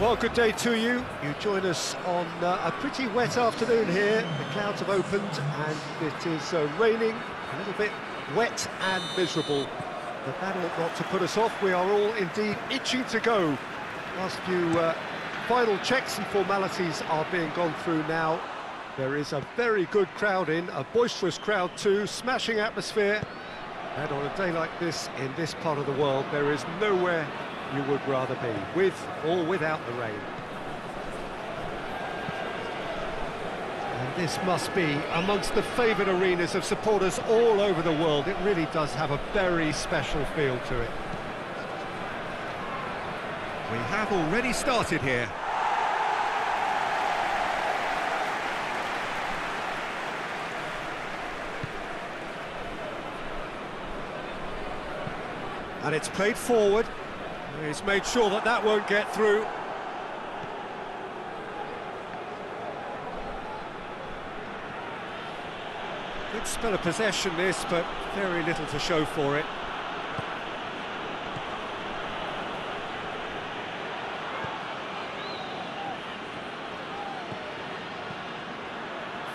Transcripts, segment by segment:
Well, good day to you. You join us on uh, a pretty wet afternoon here. The clouds have opened and it is uh, raining, a little bit wet and miserable. But that ought not to put us off. We are all indeed itching to go. Last few uh, final checks and formalities are being gone through now. There is a very good crowd in, a boisterous crowd too, smashing atmosphere. And on a day like this, in this part of the world, there is nowhere you would rather be, with or without the rain. And this must be amongst the favoured arenas of supporters all over the world. It really does have a very special feel to it. We have already started here. And it's played forward. He's made sure that that won't get through. Good spell of possession this, but very little to show for it.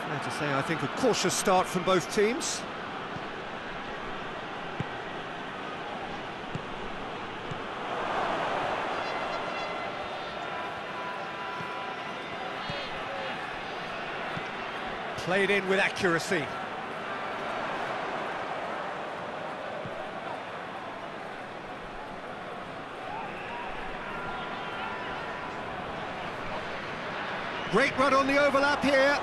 Fair to say, I think a cautious start from both teams. Played in with accuracy. Great run on the overlap here.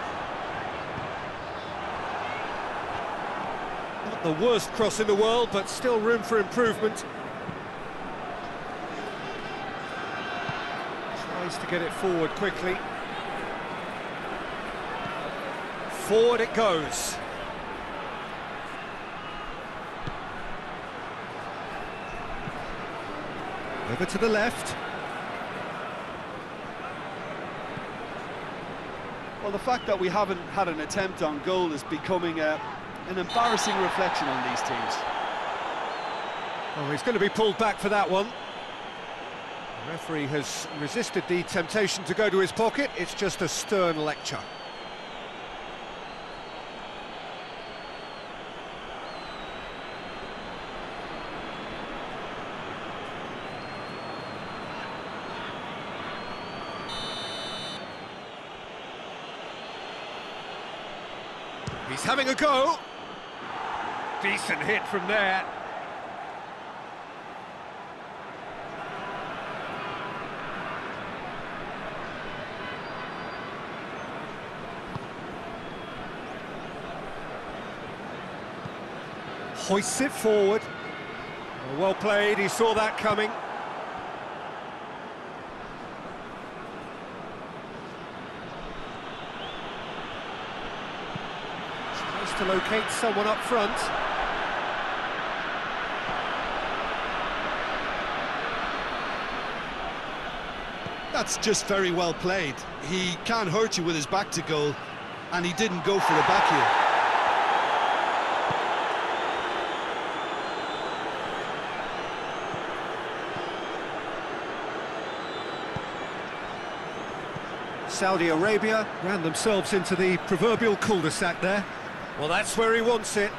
Not the worst cross in the world, but still room for improvement. Tries to get it forward quickly. Forward it goes. Over to the left. Well, the fact that we haven't had an attempt on goal is becoming a, an embarrassing reflection on these teams. Oh, he's going to be pulled back for that one. The referee has resisted the temptation to go to his pocket. It's just a stern lecture. He's having a go. Decent hit from there. Hoists it forward. Well played, he saw that coming. Tries to locate someone up front. That's just very well played. He can't hurt you with his back to goal, and he didn't go for the back here. Saudi Arabia ran themselves into the proverbial cul-de-sac there. Well, that's where he wants it.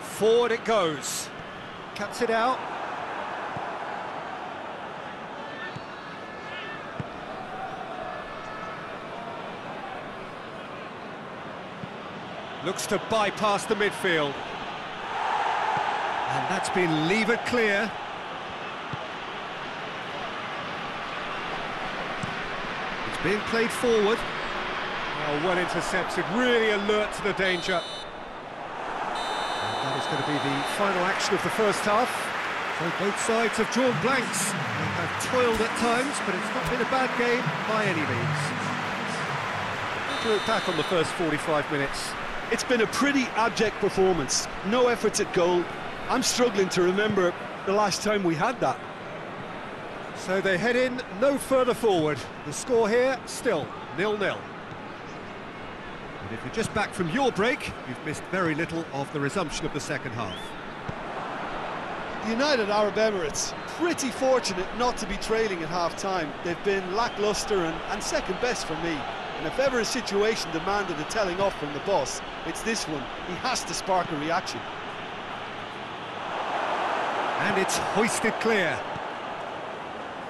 Forward it goes. Cuts it out. Looks to bypass the midfield. And that's been levered clear. It's being played forward. Well, well intercepted, really alert to the danger. And that is going to be the final action of the first half. So both sides have drawn blanks. They have toiled at times, but it's not been a bad game by any means. To look back on the first 45 minutes. It's been a pretty abject performance. No efforts at goal. I'm struggling to remember the last time we had that. So they head in no further forward. The score here, still nil-nil. And if you're just back from your break, you've missed very little of the resumption of the second half. The United Arab Emirates, pretty fortunate not to be trailing at half-time. They've been lacklustre and, and second best for me. And if ever a situation demanded a telling off from the boss, it's this one. He has to spark a reaction. And it's hoisted clear.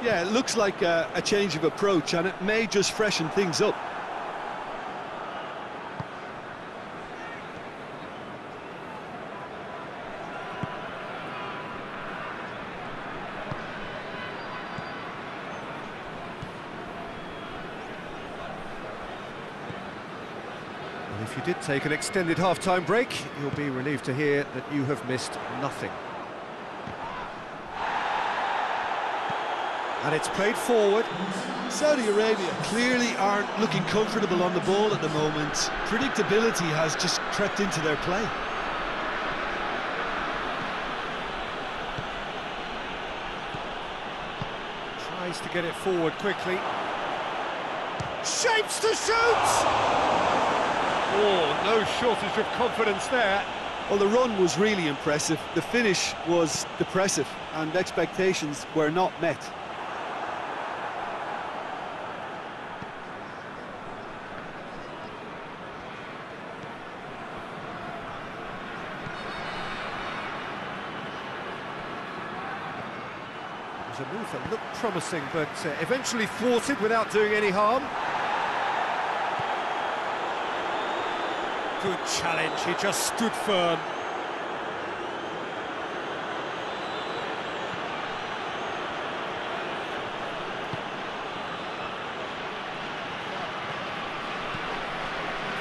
Yeah, it looks like a, a change of approach, and it may just freshen things up. If you did take an extended half-time break, you'll be relieved to hear that you have missed nothing. And it's played forward. Saudi Arabia clearly aren't looking comfortable on the ball at the moment. Predictability has just crept into their play. Tries to get it forward quickly. Shapes to shoot! Oh, no shortage of confidence there. Well, the run was really impressive. The finish was depressive, and expectations were not met. It a move that looked promising, but uh, eventually thwarted without doing any harm. Good challenge, he just stood firm.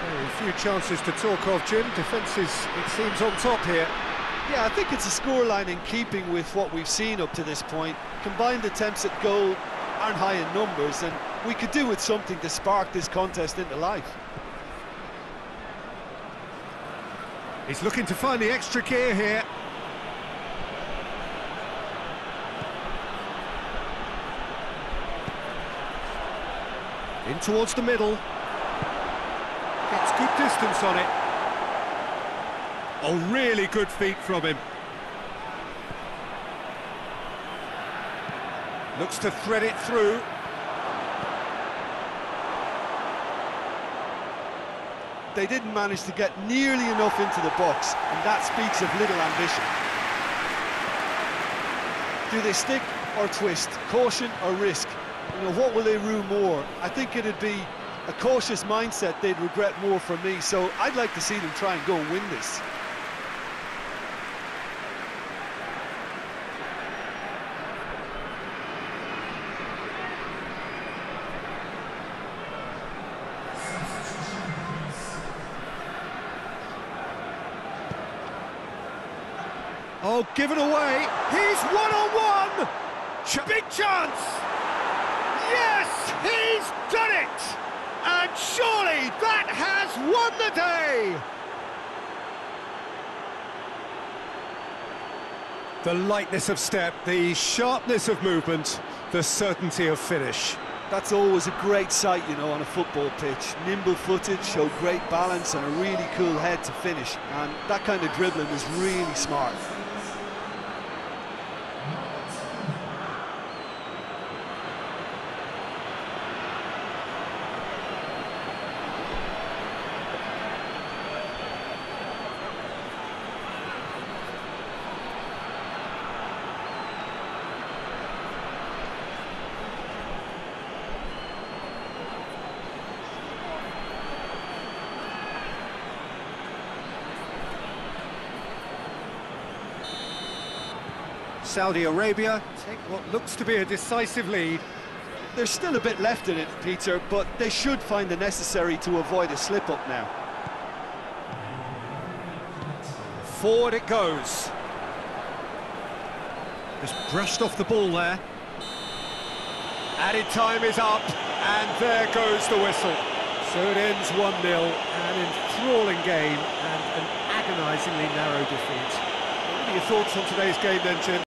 Very few chances to talk of, Jim. Defence is, it seems, on top here. Yeah, I think it's a scoreline in keeping with what we've seen up to this point. Combined attempts at goal aren't high in numbers, and we could do with something to spark this contest into life. He's looking to find the extra gear here. In towards the middle. Gets good distance on it. Oh, really good feet from him. Looks to thread it through. They didn't manage to get nearly enough into the box, and that speaks of little ambition. Do they stick or twist? Caution or risk? You know, what will they rue more? I think it'd be a cautious mindset they'd regret more for me, so I'd like to see them try and go and win this. Oh, give it away. He's one-on-one. Ch Big chance. Yes, he's done it. And surely that has won the day. The lightness of step, the sharpness of movement, the certainty of finish. That's always a great sight, you know, on a football pitch. Nimble-footed, showed great balance and a really cool head to finish. And that kind of dribbling is really smart. Saudi Arabia take what looks to be a decisive lead. There's still a bit left in it, Peter, but they should find the necessary to avoid a slip-up now. Forward it goes. Just brushed off the ball there. Added time is up, and there goes the whistle. So it ends 1-0, an enthralling game and an agonisingly narrow defeat. What are your thoughts on today's game then, Jim?